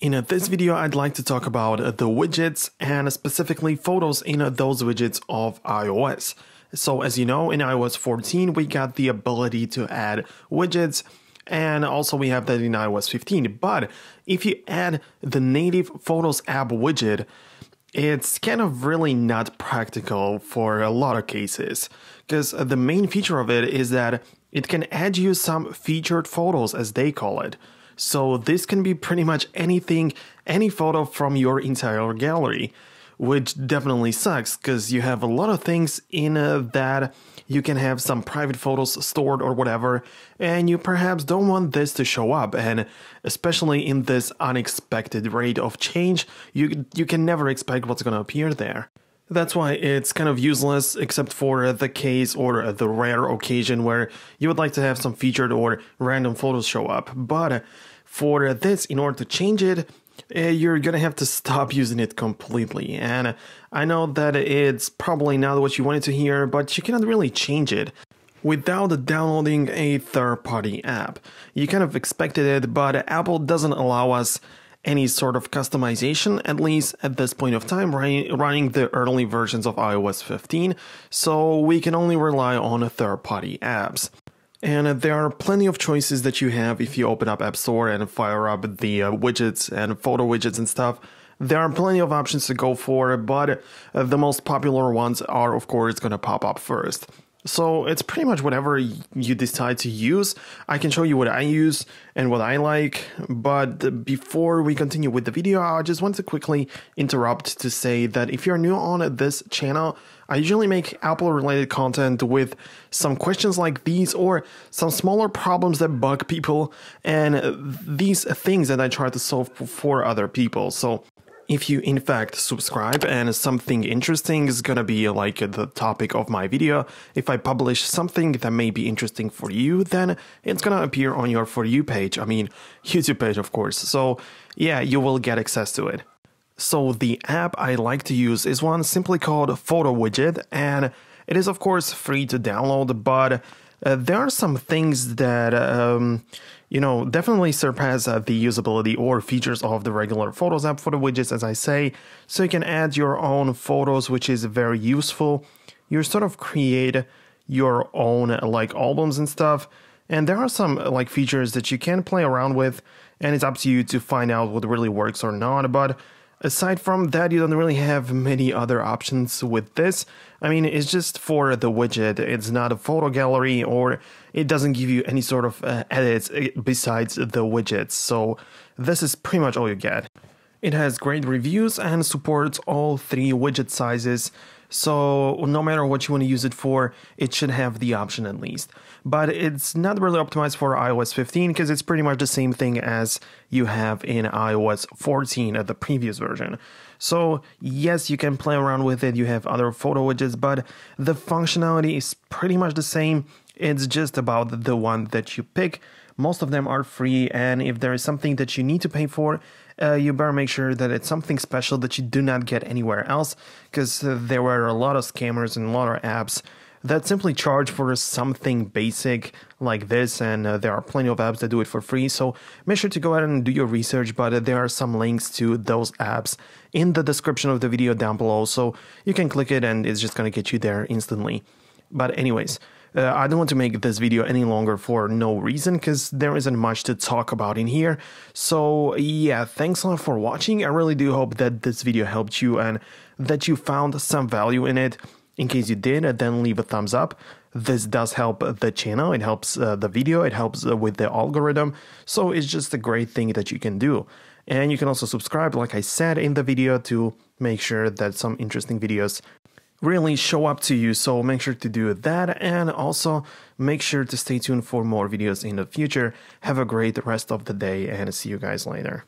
In uh, this video, I'd like to talk about uh, the widgets and specifically photos in uh, those widgets of iOS. So as you know, in iOS 14, we got the ability to add widgets and also we have that in iOS 15. But if you add the native Photos app widget, it's kind of really not practical for a lot of cases because the main feature of it is that it can add you some featured photos as they call it. So this can be pretty much anything, any photo from your entire gallery, which definitely sucks because you have a lot of things in uh, that you can have some private photos stored or whatever, and you perhaps don't want this to show up. And especially in this unexpected rate of change, you you can never expect what's going to appear there. That's why it's kind of useless, except for the case or the rare occasion where you would like to have some featured or random photos show up. But for this, in order to change it, uh, you're gonna have to stop using it completely. And I know that it's probably not what you wanted to hear, but you cannot really change it without downloading a third party app. You kind of expected it, but Apple doesn't allow us any sort of customization, at least at this point of time, running the early versions of iOS 15, so we can only rely on third party apps. And there are plenty of choices that you have if you open up App Store and fire up the uh, widgets and photo widgets and stuff. There are plenty of options to go for, but uh, the most popular ones are, of course, going to pop up first. So it's pretty much whatever you decide to use. I can show you what I use and what I like, but before we continue with the video, I just want to quickly interrupt to say that if you're new on this channel, I usually make Apple related content with some questions like these or some smaller problems that bug people and these things that I try to solve for other people. So if you in fact subscribe and something interesting is gonna be like the topic of my video, if I publish something that may be interesting for you, then it's gonna appear on your For You page, I mean YouTube page of course, so yeah, you will get access to it. So the app I like to use is one simply called Photo Widget, and it is of course free to download, but uh, there are some things that um, you know definitely surpass uh, the usability or features of the regular Photos app for the widgets, as I say. So you can add your own photos, which is very useful. You sort of create your own like albums and stuff. And there are some like features that you can play around with, and it's up to you to find out what really works or not. But Aside from that, you don't really have many other options with this. I mean, it's just for the widget. It's not a photo gallery or it doesn't give you any sort of uh, edits eh, besides the widgets. So this is pretty much all you get. It has great reviews and supports all three widget sizes so no matter what you want to use it for, it should have the option at least. But it's not really optimized for iOS 15 because it's pretty much the same thing as you have in iOS 14 at the previous version. So yes, you can play around with it. You have other photo widgets, but the functionality is pretty much the same. It's just about the one that you pick. Most of them are free, and if there is something that you need to pay for, uh, you better make sure that it's something special that you do not get anywhere else, because uh, there were a lot of scammers and a lot of apps that simply charge for something basic like this, and uh, there are plenty of apps that do it for free. So make sure to go ahead and do your research, but uh, there are some links to those apps in the description of the video down below, so you can click it and it's just gonna get you there instantly. But anyways, uh, I don't want to make this video any longer for no reason because there isn't much to talk about in here. So yeah, thanks a lot for watching. I really do hope that this video helped you and that you found some value in it. In case you did, then leave a thumbs up. This does help the channel, it helps uh, the video, it helps uh, with the algorithm. So it's just a great thing that you can do. And you can also subscribe, like I said in the video, to make sure that some interesting videos really show up to you. So make sure to do that and also make sure to stay tuned for more videos in the future. Have a great rest of the day and see you guys later.